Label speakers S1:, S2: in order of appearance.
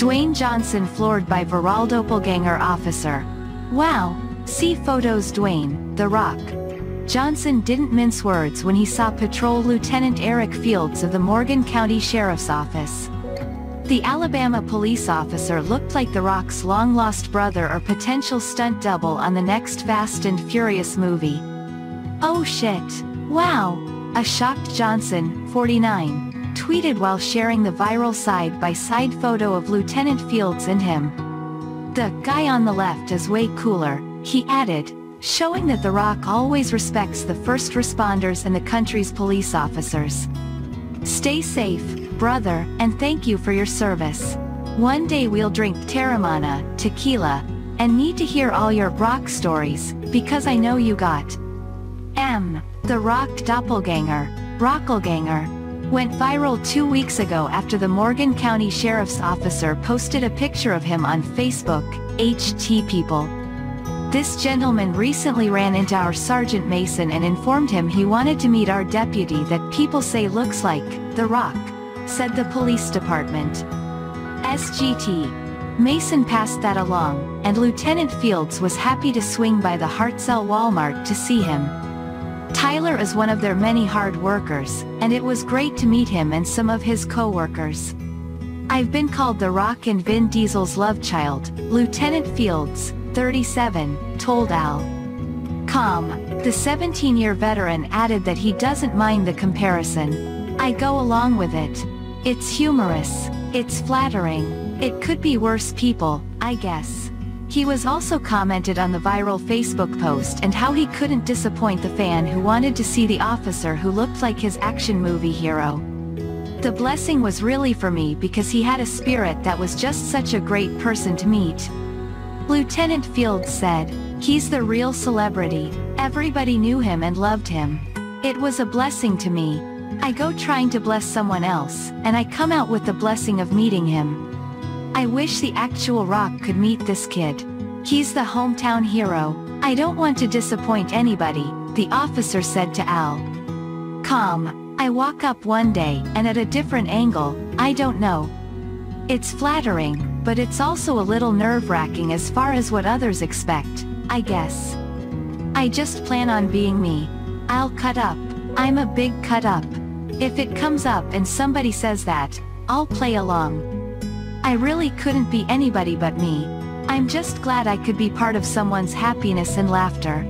S1: Dwayne Johnson floored by viral doppelganger officer. Wow, see photos Dwayne, The Rock. Johnson didn't mince words when he saw Patrol Lieutenant Eric Fields of the Morgan County Sheriff's Office. The Alabama police officer looked like The Rock's long-lost brother or potential stunt double on the next Fast and Furious movie. Oh shit. Wow. A shocked Johnson, 49, tweeted while sharing the viral side-by-side photo of Lieutenant Fields and him. The guy on the left is way cooler, he added, showing that The Rock always respects the first responders and the country's police officers. Stay safe, brother, and thank you for your service. One day we'll drink Teremana, tequila, and need to hear all your Rock stories, because I know you got M. The Rock Doppelganger, Rockelganger, went viral two weeks ago after the Morgan County Sheriff's Officer posted a picture of him on Facebook, HT People. This gentleman recently ran into our Sergeant Mason and informed him he wanted to meet our deputy that people say looks like, The Rock, said the police department. SGT. Mason passed that along, and Lieutenant Fields was happy to swing by the Hartselle Walmart to see him. Tyler is one of their many hard workers, and it was great to meet him and some of his co-workers. I've been called The Rock and Vin Diesel's love child, Lieutenant Fields, 37, told Al. Com. The 17-year veteran added that he doesn't mind the comparison. I go along with it. It's humorous. It's flattering. It could be worse people, I guess. He was also commented on the viral Facebook post and how he couldn't disappoint the fan who wanted to see the officer who looked like his action movie hero. The blessing was really for me because he had a spirit that was just such a great person to meet. Lieutenant Fields said, he's the real celebrity, everybody knew him and loved him. It was a blessing to me. I go trying to bless someone else, and I come out with the blessing of meeting him. I wish the actual Rock could meet this kid. He's the hometown hero. I don't want to disappoint anybody, the officer said to Al. Com. I walk up one day, and at a different angle, I don't know. It's flattering, but it's also a little nerve-wracking as far as what others expect, I guess. I just plan on being me. I'll cut up. I'm a big cut up. If it comes up and somebody says that, I'll play along. I really couldn't be anybody but me. I'm just glad I could be part of someone's happiness and laughter.